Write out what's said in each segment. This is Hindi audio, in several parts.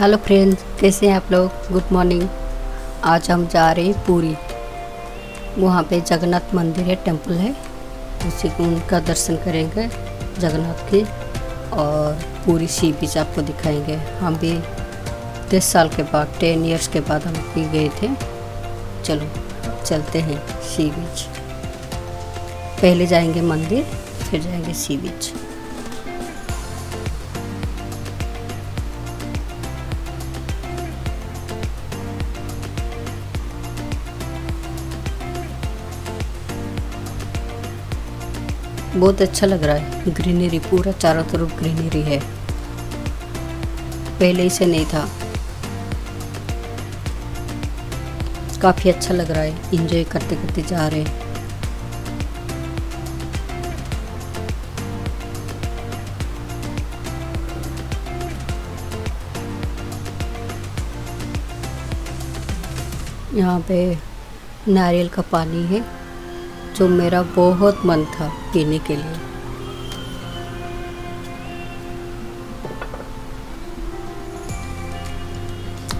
हेलो फ्रेंड्स, कैसे हैं आप लोग? गुड मॉर्निंग आज हम जा रहे हैं पूरी। वहाँ पे जगन्नाथ मंदिर है टेंपल है। उसी को उनका दर्शन करेंगे, जगन्नाथ के। और पूरी सी बीच आपको दिखाएँगे। हम भी दस साल के बाद टेन इयर्स के बाद हम भी गए थे। चलो, चलते हैं सी बीच। पहले जाएँगे मंदिर, फिर जाएँगे सी बीच। बहुत अच्छा लग रहा है। ग्रीनरी पूरा चारों तरफ़ ग्रीनरी है। पहले से नहीं था। काफ़ी अच्छा लग रहा है। इंजॉय करते करते जा रहे हैं। यहाँ पे नारियल का पानी है। जो मेरा बहुत मन था पीने के लिए।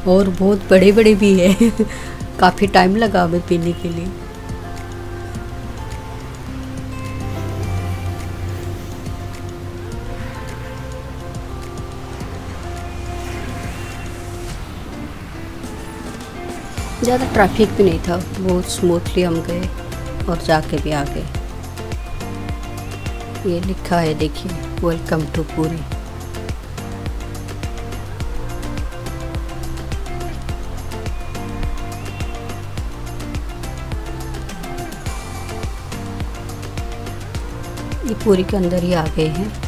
और बहुत बड़े बड़े भी है। काफ़ी टाइम लगा हमें पीने के लिए। ज़्यादा ट्रैफ़िक भी नहीं था, बहुत स्मूथली हम गए। और जाके भी आ गए ये लिखा है, देखिए वेलकम टू पूरी ये पूरी के अंदर ही आ गए हैं।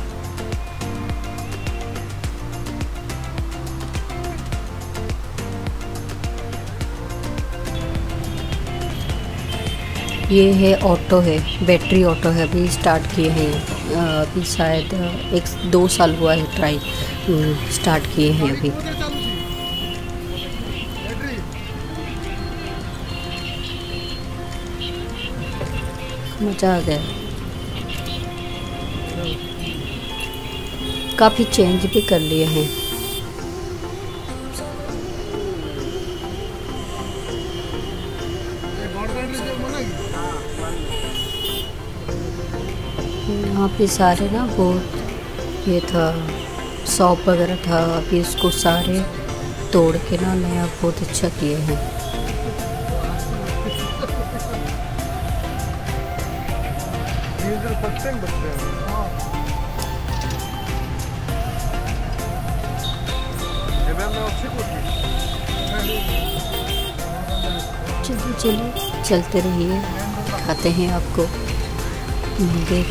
ये है ऑटो है, बैटरी ऑटो है, अभी स्टार्ट किए हैं। अभी शायद एक दो साल हुआ है ट्राई स्टार्ट किए हैं अभी। मज़ा आ गया। काफ़ी चेंज भी कर लिए हैं। यहाँ पे सारे ना बहुत ये था शॉप वगैरह था, अभी इसको सारे तोड़ के ना नया बहुत अच्छा किए हैं। चलिए, चलते रहिए, खाते हैं आपको। मंदिर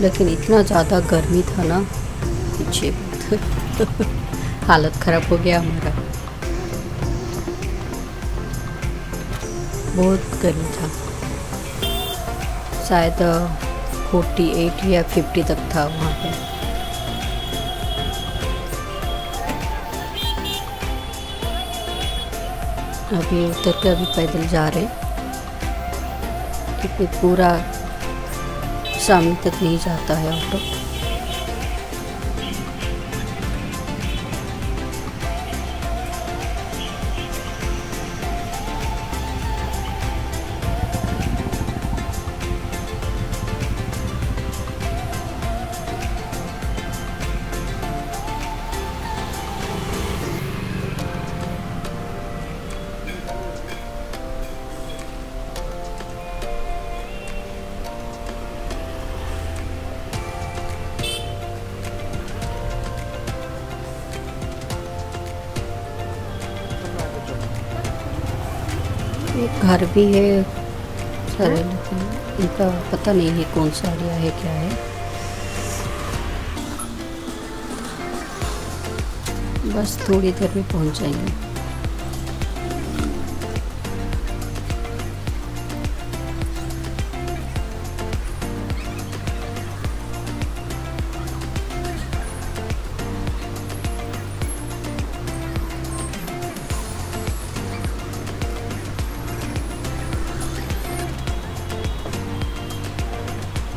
लेकिन इतना ज़्यादा गर्मी था ना, पीछे। हालत ख़राब हो गया हमारा। बहुत गर्मी था। शायद फोर्टी एट या फिफ्टी तक था वहाँ पे। अभी उतर के अभी पैदल जा रहे क्योंकि पूरा सामने तक नहीं जाता है ऑटो। एक घर भी है। सारे लेकिन इनका पता नहीं है कौन सा एरिया है क्या है। बस थोड़ी देर में पहुँच जाएँगे।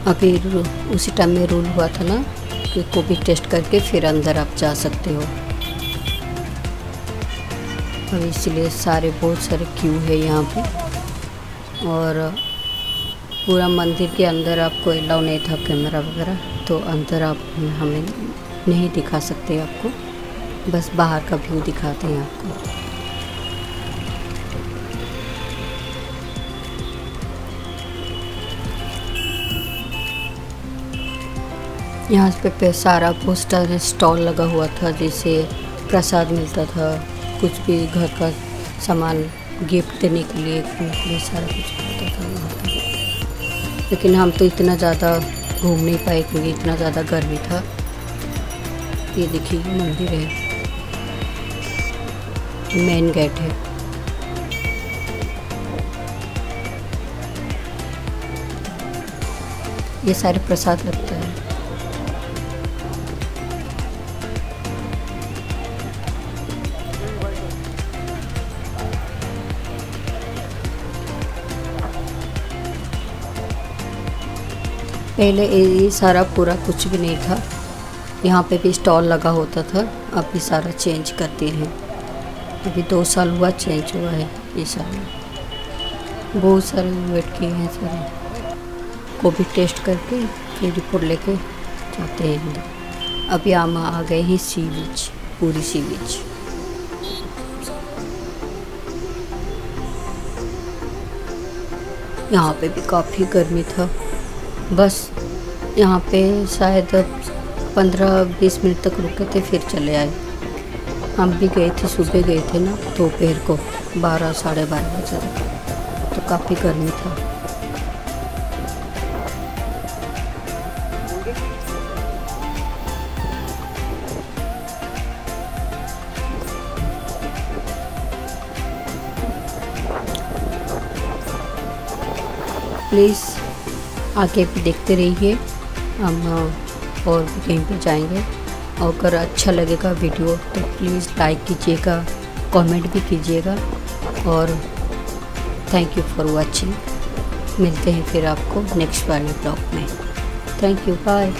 अभी उसी टाइम में रूल हुआ था ना कि कोविड टेस्ट करके फिर अंदर आप जा सकते हो। और इसलिए सारे बहुत सारे क्यू है यहाँ पे। और पूरा मंदिर के अंदर आपको अलाउ नहीं था कैमरा वगैरह तो अंदर आप हमें नहीं दिखा सकते आपको। बस बाहर का व्यू दिखाते हैं आपको। यहाँ पे, पे सारा पोस्टर स्टॉल लगा हुआ था जैसे प्रसाद मिलता था कुछ भी घर का सामान गिफ्ट देने के लिए सारा कुछ मिलता था वहाँ पर लेकिन हम तो इतना ज़्यादा घूम नहीं पाए क्योंकि इतना ज़्यादा गर्मी था। ये देखिए मंदिर है। मेन गेट है। ये सारे प्रसाद लगता है। पहले ये सारा पूरा कुछ भी नहीं था। यहाँ पे भी स्टॉल लगा होता था। अभी सारा चेंज कर दिए हैं। अभी दो साल हुआ चेंज हुआ है ये सारा बहुत सारे वेट किए हैं सारे। कोविड टेस्ट करके फिर रिपोर्ट लेके जाते हैं अभी हम आ गए हैं सी बीच पूरी सी बीच यहाँ पे भी काफ़ी गर्मी था। बस यहाँ पे शायद पंद्रह बीस मिनट तक रुके थे, फिर चले आए। हम भी गए थे, सुबह गए थे ना, दोपहर को बारह, साढ़े बारह बजे तक। तो काफ़ी गर्मी था। प्लीज़ आगे भी देखते रहिए। हम और भी कहीं पर जाएँगे। और अगर अच्छा लगेगा वीडियो तो प्लीज़ लाइक कीजिएगा कमेंट भी कीजिएगा। और थैंक यू फॉर वाचिंग मिलते हैं फिर आपको नेक्स्ट वाले ब्लॉग में। Thank you bye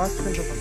Moi, c'est